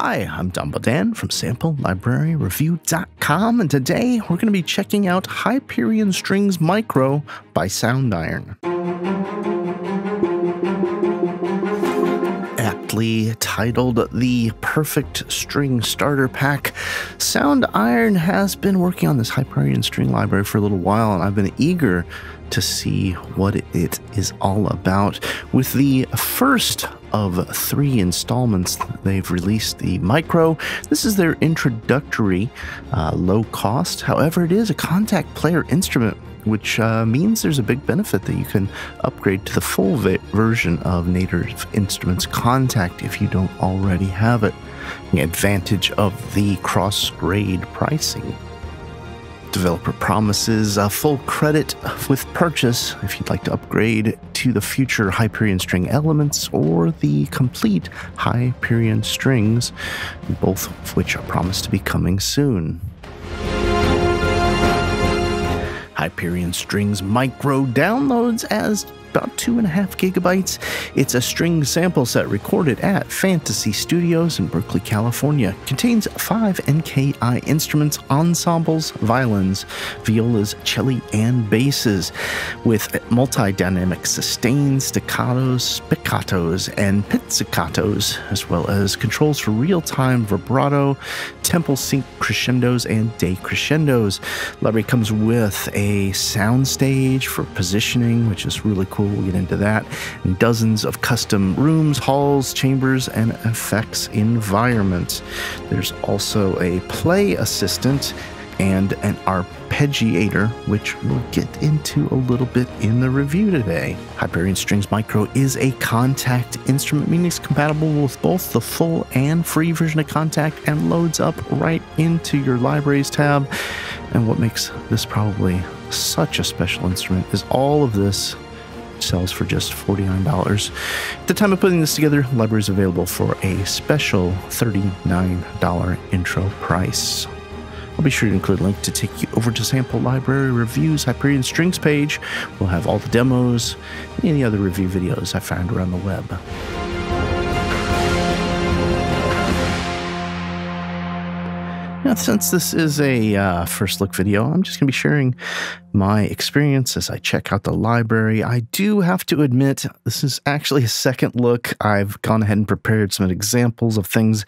Hi, I'm Dumbo Dan from SampleLibraryReview.com, and today we're going to be checking out Hyperion Strings Micro by Soundiron. Aptly titled the Perfect String Starter Pack, Soundiron has been working on this Hyperion String library for a little while, and I've been eager to see what it is all about. With the first of three installments, they've released the Micro. This is their introductory uh, low cost. However, it is a Kontakt player instrument which uh, means there's a big benefit that you can upgrade to the full version of Native Instruments Kontakt if you don't already have it. The advantage of the cross grade pricing. Developer promises a full credit with purchase if you'd like to upgrade to the future Hyperion string elements or the complete Hyperion strings, both of which are promised to be coming soon. Hyperion Strings micro downloads as about two and a half gigabytes. It's a string sample set recorded at Fantasy Studios in Berkeley, California. Contains five NKI instruments, ensembles, violins, violas, cello, and basses, with multi-dynamic sustains, staccatos, spiccatos, and pizzicatos, as well as controls for real-time vibrato, tempo sync crescendos, and decrescendos. Library comes with a soundstage for positioning, which is really cool cool. We'll get into that. And dozens of custom rooms, halls, chambers, and effects environments. There's also a play assistant and an arpeggiator, which we'll get into a little bit in the review today. Hyperion Strings Micro is a Kontakt instrument, meaning it's compatible with both the full and free version of Kontakt and loads up right into your libraries tab. And what makes this probably such a special instrument is all of this sells for just $49. At the time of putting this together, library is available for a special $39 intro price. I'll be sure to include a link to take you over to Sample Library Reviews Hyperion Strings page. We'll have all the demos and any other review videos I find around the web. Since this is a uh, first look video, I'm just going to be sharing my experience as I check out the library. I do have to admit, this is actually a second look. I've gone ahead and prepared some examples of things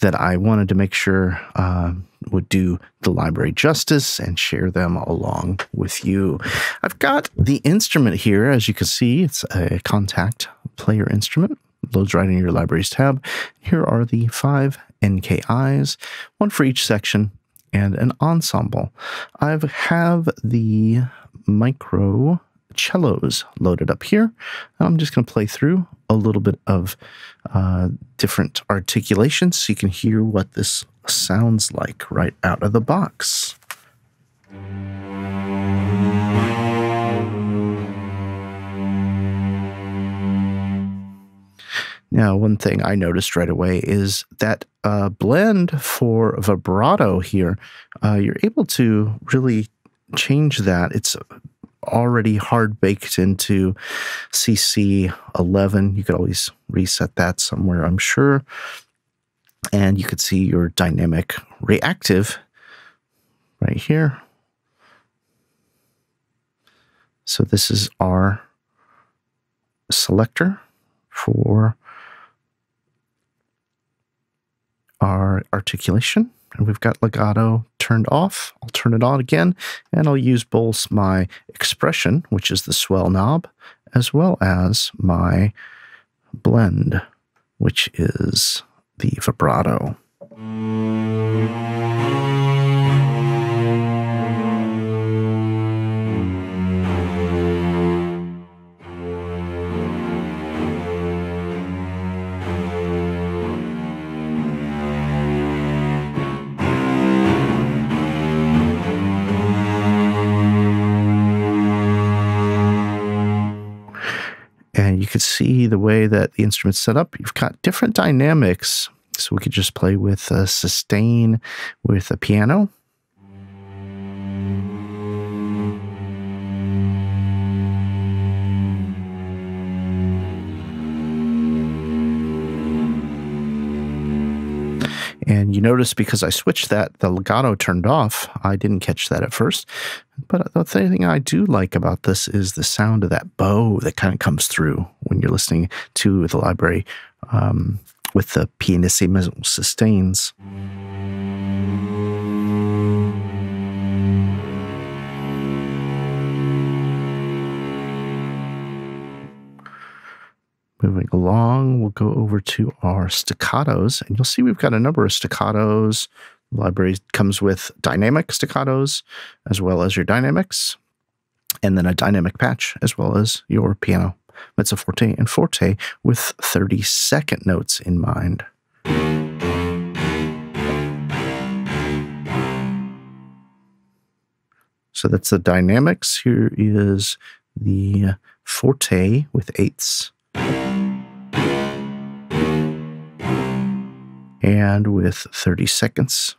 that I wanted to make sure uh, would do the library justice and share them along with you. I've got the instrument here. As you can see, it's a Kontakt player instrument loads right in your libraries tab. Here are the five NKIs, one for each section, and an ensemble. I have the micro cellos loaded up here. I'm just going to play through a little bit of uh, different articulations so you can hear what this sounds like right out of the box. Now, one thing I noticed right away is that uh, blend for vibrato here, uh, you're able to really change that. It's already hard baked into CC 11. You could always reset that somewhere, I'm sure. And you could see your dynamic reactive right here. So this is our selector for our articulation. And we've got legato turned off. I'll turn it on again, and I'll use both my expression, which is the swell knob, as well as my blend, which is the vibrato. The way that the instrument's set up. You've got different dynamics. So we could just play with a sustain with a piano. Notice because I switched that, the legato turned off. I didn't catch that at first. But the thing I do like about this is the sound of that bow that kind of comes through when you're listening to the library um, with the pianissimo sustains. Moving along, we'll go over to our staccatos, and you'll see we've got a number of staccatos. The library comes with dynamic staccatos as well as your dynamics, and then a dynamic patch as well as your piano, mezzo forte, and forte with 30 second notes in mind. So that's the dynamics. Here is the forte with eighths and with 30 seconds.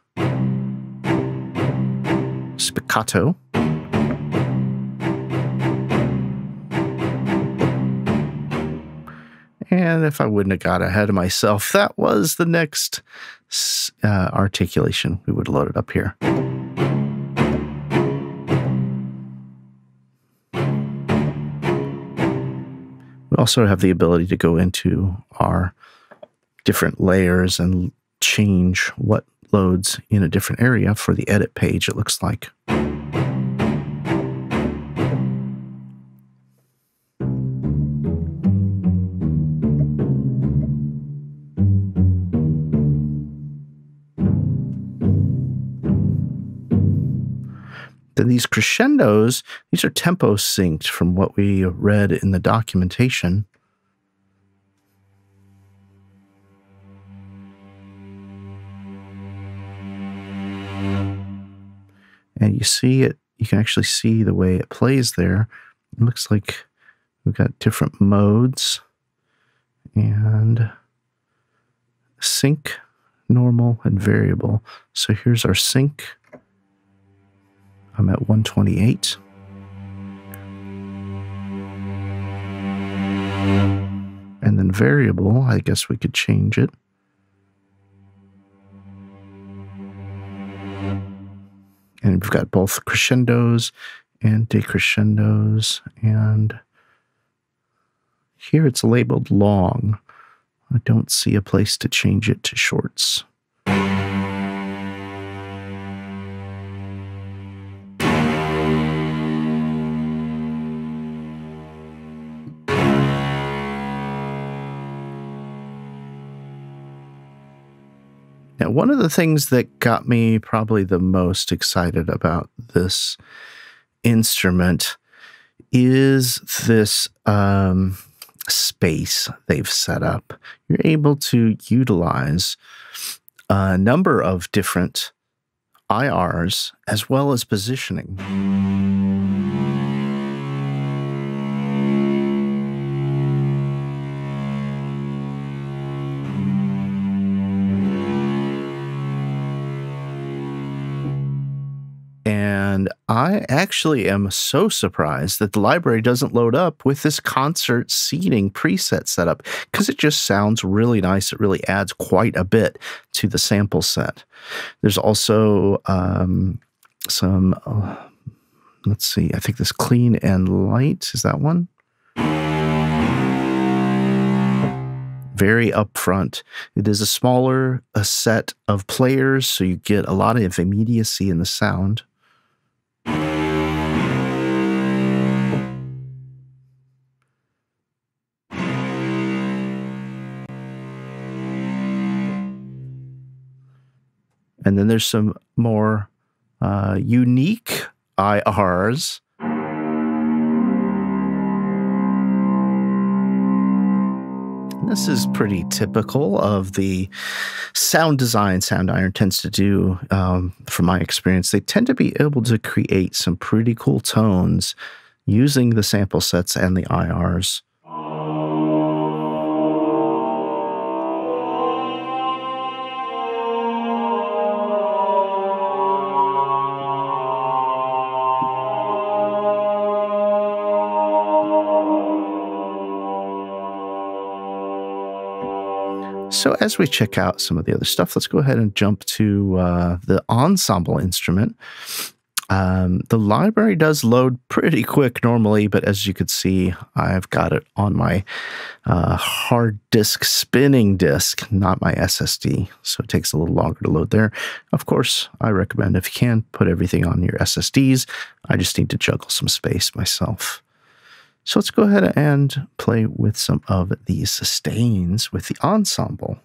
Spiccato. And if I wouldn't have got ahead of myself, that was the next uh, articulation. We would load it up here. We also have the ability to go into our different layers and change what loads in a different area for the edit page, it looks like. Then these crescendos, these are tempo synced from what we read in the documentation. You see it you can actually see the way it plays there. It looks like we've got different modes and sync normal and variable. So here's our sync. I'm at 128 and then variable i guess we could change it and we've got both crescendos and decrescendos. And here it's labeled long. I don't see a place to change it to shorts one of the things that got me probably the most excited about this instrument is this um, space they've set up. You're able to utilize a number of different IRs as well as positioning. I actually am so surprised that the library doesn't load up with this concert seating preset setup because it just sounds really nice. It really adds quite a bit to the sample set. There's also um, some, uh, let's see, I think this clean and light is that one? very upfront. It is a smaller a set of players, so you get a lot of immediacy in the sound. And then there's some more uh, unique IRs. This is pretty typical of the sound design Soundiron tends to do, um, from my experience. They tend to be able to create some pretty cool tones using the sample sets and the IRs. So, as we check out some of the other stuff, let's go ahead and jump to uh, the ensemble instrument. Um, the library does load pretty quick normally, but as you could see, I've got it on my uh, hard disk spinning disk, not my SSD. So it takes a little longer to load there. Of course, I recommend if you can put everything on your SSDs. I just need to juggle some space myself. So let's go ahead and play with some of the sustains with the ensemble.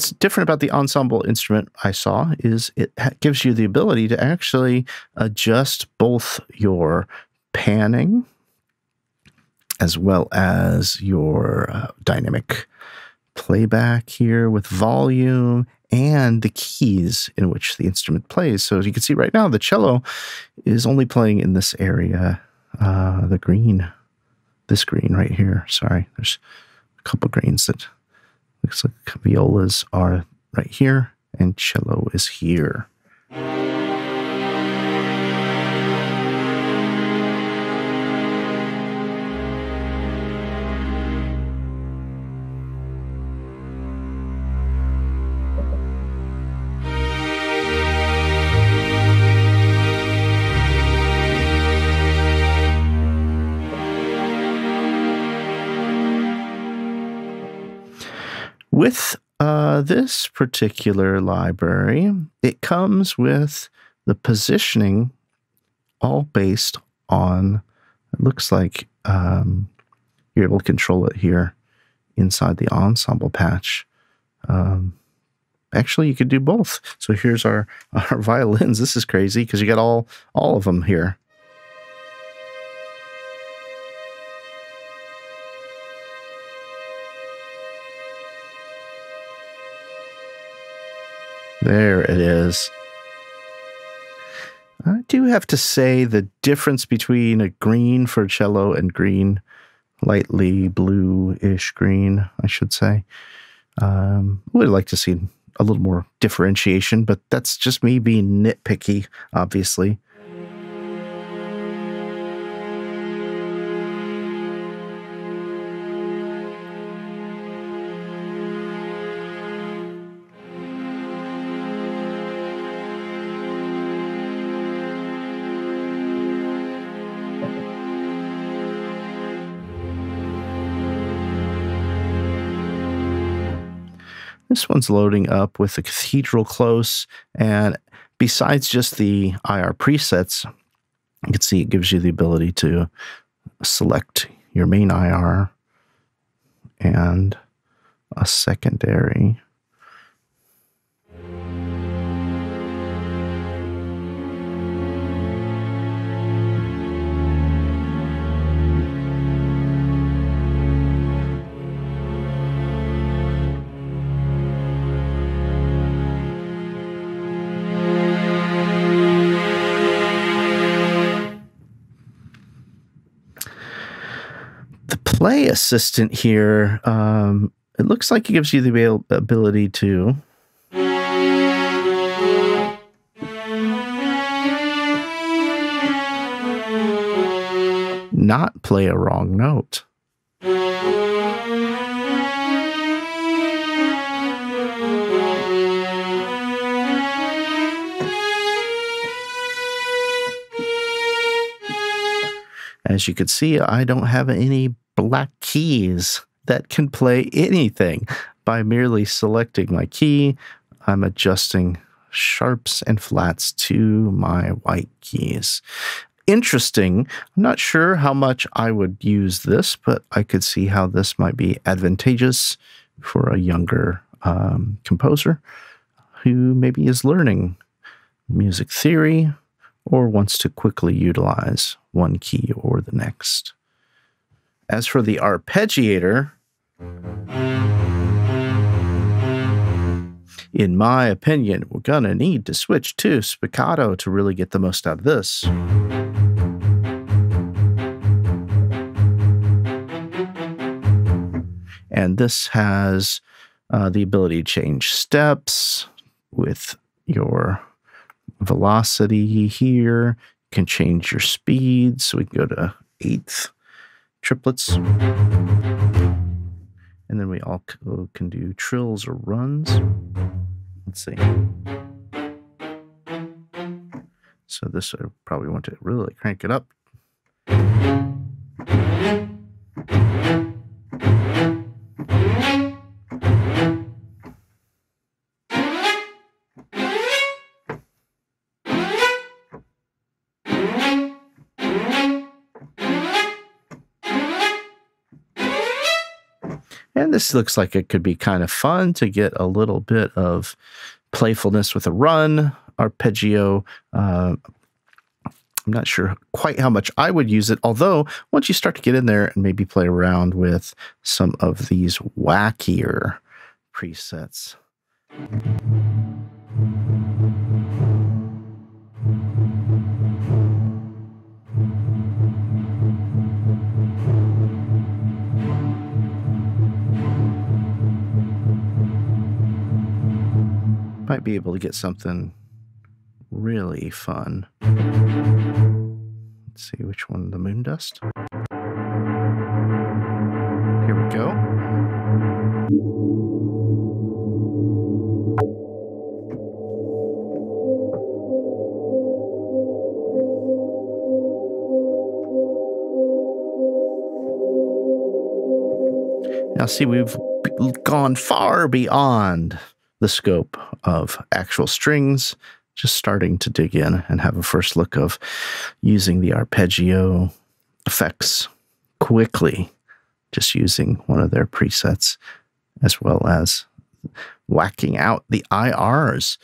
What's different about the ensemble instrument I saw is it gives you the ability to actually adjust both your panning as well as your uh, dynamic playback here with volume and the keys in which the instrument plays. So as you can see right now, the cello is only playing in this area, uh, the green, this green right here. Sorry, there's a couple greens that Looks like are right here and cello is here. With uh, this particular library, it comes with the positioning all based on, it looks like um, you're able to control it here inside the ensemble patch. Um, actually, you could do both. So here's our, our violins. This is crazy because you got all, all of them here. There it is. I do have to say the difference between a green for cello and green, lightly blue-ish green, I should say. Um, would like to see a little more differentiation, but that's just me being nitpicky, obviously. This one's loading up with the Cathedral Close. And besides just the IR presets, you can see it gives you the ability to select your main IR and a secondary. Play assistant here, um, it looks like it gives you the ability to. Not play a wrong note. As you can see, I don't have any black keys that can play anything. By merely selecting my key, I'm adjusting sharps and flats to my white keys. Interesting. I'm not sure how much I would use this, but I could see how this might be advantageous for a younger um, composer who maybe is learning music theory or wants to quickly utilize one key or the next. As for the arpeggiator, in my opinion, we're going to need to switch to spiccato to really get the most out of this. And this has uh, the ability to change steps with your velocity here. You can change your speed. So we can go to eighth triplets. And then we all oh, can do trills or runs. Let's see. So this I probably want to really crank it up. This looks like it could be kind of fun to get a little bit of playfulness with a run, arpeggio. Uh, I'm not sure quite how much I would use it, although once you start to get in there and maybe play around with some of these wackier presets. Might be able to get something really fun. Let's see which one, the moon dust. Here we go. Now, see, we've gone far beyond the scope of actual strings, just starting to dig in and have a first look of using the arpeggio effects quickly, just using one of their presets, as well as whacking out the IRs.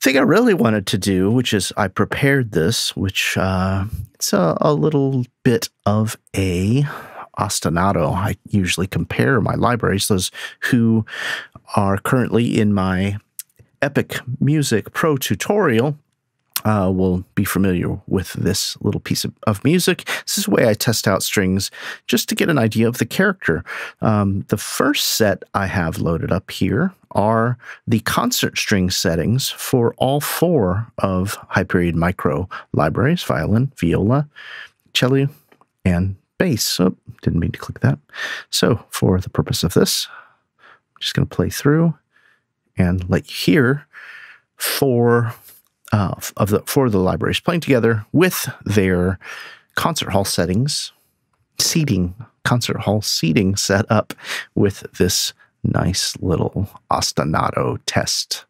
Thing I really wanted to do, which is I prepared this, which uh, it's a, a little bit of a ostinato. I usually compare my libraries, those who are currently in my Epic Music Pro tutorial uh, will be familiar with this little piece of, of, music. This is the way I test out strings just to get an idea of the character. Um, the first set I have loaded up here are the concert string settings for all four of Hyperion Micro libraries violin, viola, cello, and bass. Oh, didn't mean to click that. So, for the purpose of this, I'm just going to play through and let you hear four uh, of the four of the libraries playing together with their concert hall settings, seating, concert hall seating set up with this nice little ostinato test.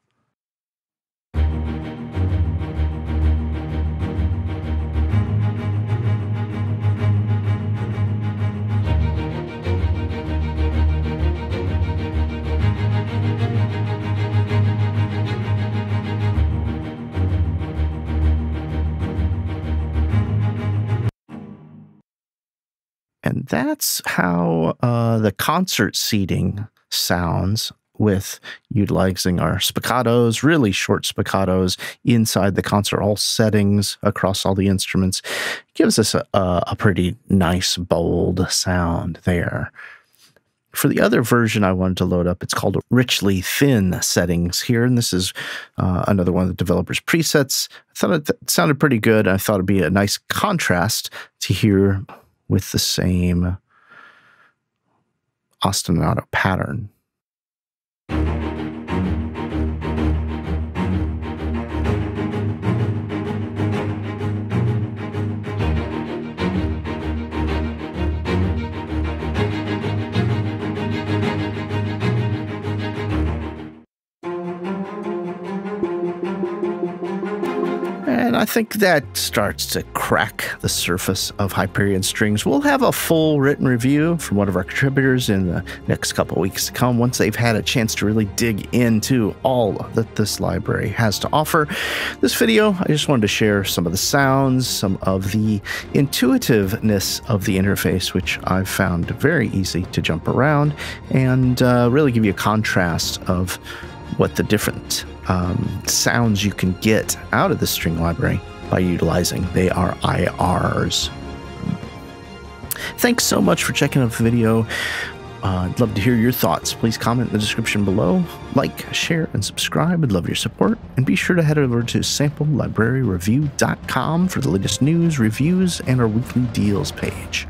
And that's how uh, the concert seating sounds with utilizing our spiccatos, really short spiccatos inside the concert hall settings across all the instruments. It gives us a, a pretty nice, bold sound there. For the other version I wanted to load up, it's called Richly Thin settings here. And this is uh, another one of the developer's presets. I thought it sounded pretty good. I thought it'd be a nice contrast to hear with the same ostinato pattern. And I think that starts to crack the surface of Hyperion strings. We'll have a full written review from one of our contributors in the next couple weeks to come once they've had a chance to really dig into all that this library has to offer. This video, I just wanted to share some of the sounds, some of the intuitiveness of the interface, which I've found very easy to jump around, and uh, really give you a contrast of what the different um, sounds you can get out of the string library by utilizing they are IRs. Thanks so much for checking out the video. Uh, I'd love to hear your thoughts. Please comment in the description below. Like, share, and subscribe. I'd love your support. And be sure to head over to samplelibraryreview.com for the latest news, reviews, and our weekly deals page.